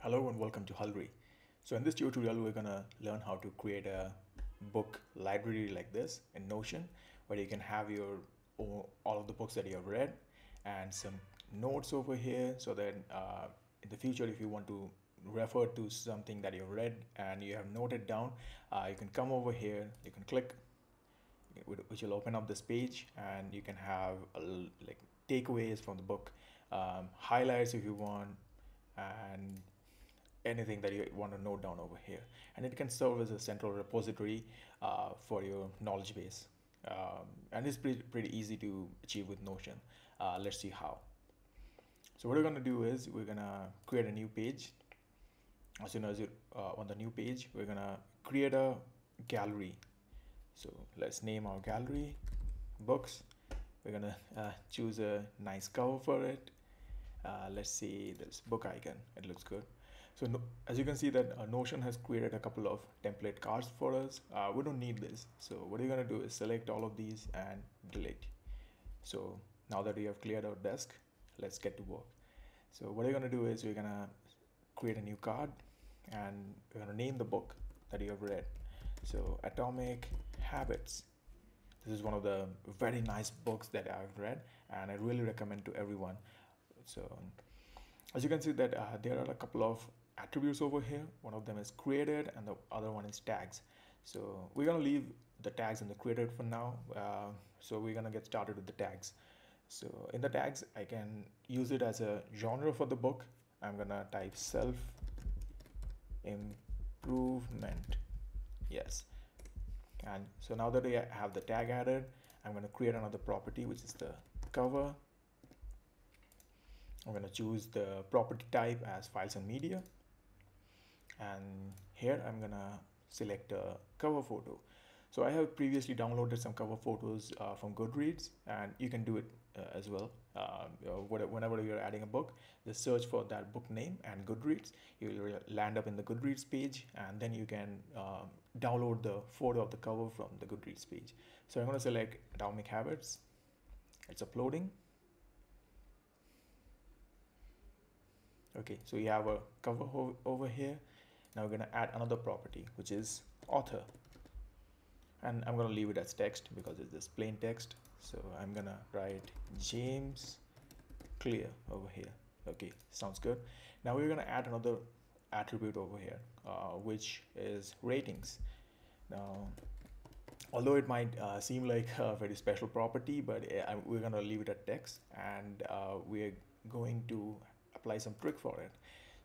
Hello and welcome to Hulry. So in this tutorial, we're gonna learn how to create a book library like this in Notion, where you can have your all of the books that you have read and some notes over here so that uh, in the future, if you want to refer to something that you've read and you have noted down, uh, you can come over here, you can click, which will open up this page and you can have a, like takeaways from the book, um, highlights if you want, and anything that you want to note down over here. And it can serve as a central repository uh, for your knowledge base. Um, and it's pretty, pretty easy to achieve with Notion. Uh, let's see how. So what we're going to do is we're going to create a new page. As soon as you uh, on the new page, we're going to create a gallery. So let's name our gallery books. We're going to uh, choose a nice cover for it. Uh, let's see this book icon. It looks good. So no, as you can see that uh, Notion has created a couple of template cards for us. Uh, we don't need this. So what you're gonna do is select all of these and delete. So now that we have cleared our desk, let's get to work. So what you're gonna do is you're gonna create a new card and you're gonna name the book that you have read. So Atomic Habits. This is one of the very nice books that I've read and I really recommend to everyone. So as you can see that uh, there are a couple of attributes over here. One of them is created and the other one is tags. So we're gonna leave the tags in the created for now. Uh, so we're gonna get started with the tags. So in the tags, I can use it as a genre for the book. I'm gonna type self improvement. Yes. And so now that I have the tag added, I'm gonna create another property, which is the cover. I'm gonna choose the property type as files and media and here I'm gonna select a cover photo. So I have previously downloaded some cover photos uh, from Goodreads and you can do it uh, as well. Uh, whenever you're adding a book just search for that book name and Goodreads. You will land up in the Goodreads page and then you can um, download the photo of the cover from the Goodreads page. So I'm going to select Atomic Habits. It's uploading. Okay so you have a cover over here now we're going to add another property, which is author. And I'm going to leave it as text because it's just plain text. So I'm going to write James Clear over here. Okay, sounds good. Now we're going to add another attribute over here, uh, which is ratings. Now, although it might uh, seem like a very special property, but uh, we're going to leave it at text and uh, we're going to apply some trick for it.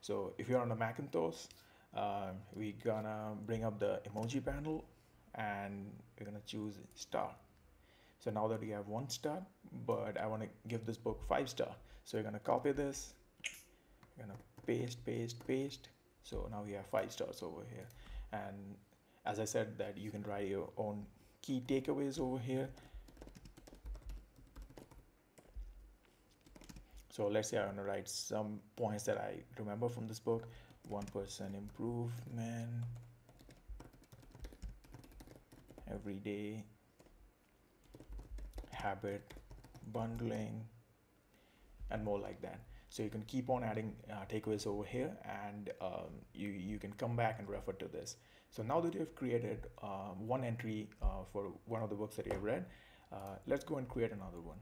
So if you're on a Macintosh, uh, we're gonna bring up the emoji panel and we're gonna choose star. So now that we have one star but I want to give this book five star. So we're gonna copy this we're gonna paste paste paste. So now we have five stars over here. And as I said that you can write your own key takeaways over here so let's say I want to write some points that I remember from this book. 1% person improvement. Every day. Habit. Bundling. And more like that. So you can keep on adding uh, takeaways over here and um, you you can come back and refer to this. So now that you've created uh, one entry uh, for one of the books that you've read uh, let's go and create another one.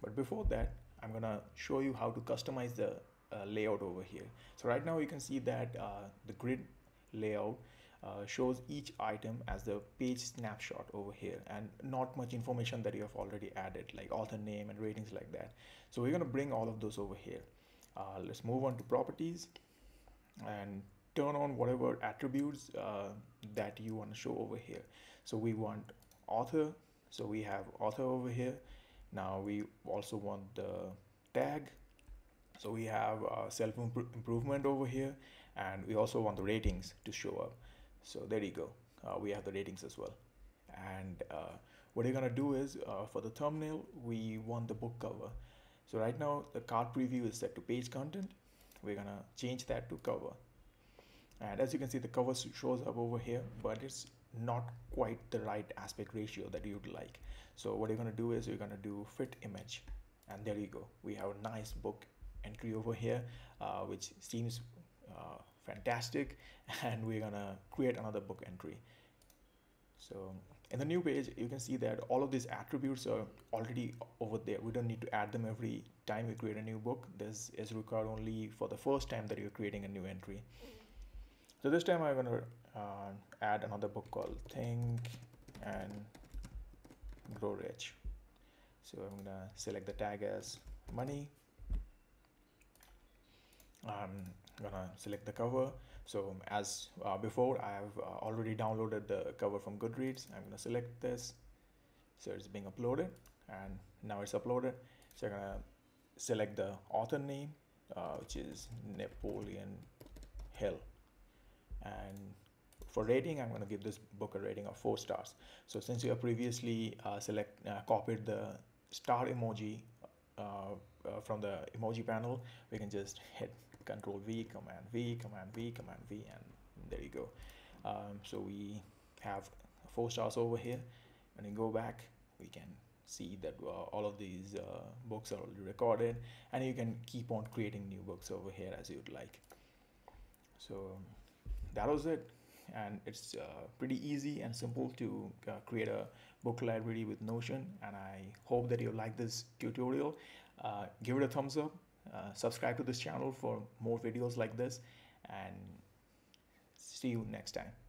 But before that I'm gonna show you how to customize the uh, layout over here. So right now you can see that uh, the grid layout uh, shows each item as the page snapshot over here and not much information that you have already added like author name and ratings like that. So we're to bring all of those over here. Uh, let's move on to properties and turn on whatever attributes uh, that you want to show over here. So we want author. So we have author over here. Now we also want the tag so we have uh, self improvement over here and we also want the ratings to show up. So there you go. Uh, we have the ratings as well. And uh, what you're gonna do is uh, for the thumbnail, we want the book cover. So right now the card preview is set to page content. We're gonna change that to cover. And as you can see, the cover shows up over here, but it's not quite the right aspect ratio that you'd like. So what you're gonna do is you're gonna do fit image. And there you go. We have a nice book entry over here, uh, which seems fantastic. And we're gonna create another book entry. So in the new page you can see that all of these attributes are already over there. We don't need to add them every time we create a new book. This is required only for the first time that you're creating a new entry so this time i'm going to uh, add another book called think and grow rich. So i'm going to select the tag as money. I'm gonna select the cover. So as uh, before I have uh, already downloaded the cover from Goodreads. I'm gonna select this. So it's being uploaded and now it's uploaded. So I'm gonna select the author name uh, which is Napoleon Hill and for rating I'm going to give this book a rating of four stars so since you have previously uh, select uh, copied the star emoji uh, uh, from the emoji panel we can just hit control V, command V, command V, command V, and there you go. Um, so we have four stars over here. When you go back, we can see that uh, all of these uh, books are already recorded and you can keep on creating new books over here as you'd like. So that was it. And it's uh, pretty easy and simple to uh, create a book library with Notion. And I hope that you like this tutorial. Uh, give it a thumbs up. Uh, subscribe to this channel for more videos like this. And see you next time